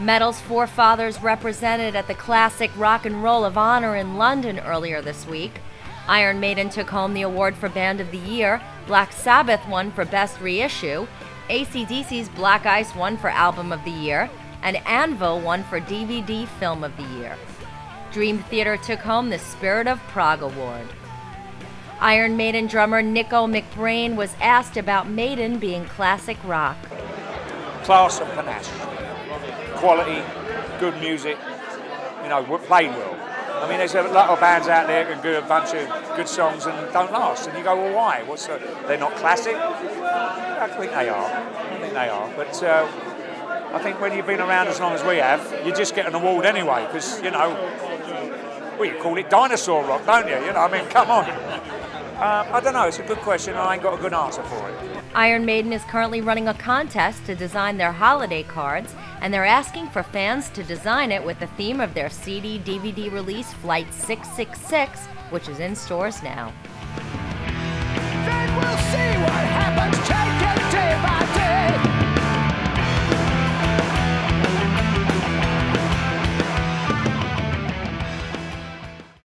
Metal's forefathers represented at the classic Rock and Roll of Honor in London earlier this week. Iron Maiden took home the award for Band of the Year, Black Sabbath won for Best Reissue, ACDC's Black Ice won for Album of the Year, and Anvil won for DVD Film of the Year. Dream Theater took home the Spirit of Prog Award. Iron Maiden drummer Nicko McBrain was asked about Maiden being classic rock. Class and panache quality, good music, you know, played well. I mean, there's a lot of bands out there that can do a bunch of good songs and don't last. And you go, well, why? What's the, they're not classic? I think they are. I think they are. But uh, I think when you've been around as long as we have, you just get an award anyway, because, you know, well, you call it dinosaur rock, don't you? You know, I mean, come on. Um, I don't know, it's a good question, I ain't got a good answer for it. Iron Maiden is currently running a contest to design their holiday cards, and they're asking for fans to design it with the theme of their CD DVD release, Flight 666, which is in stores now.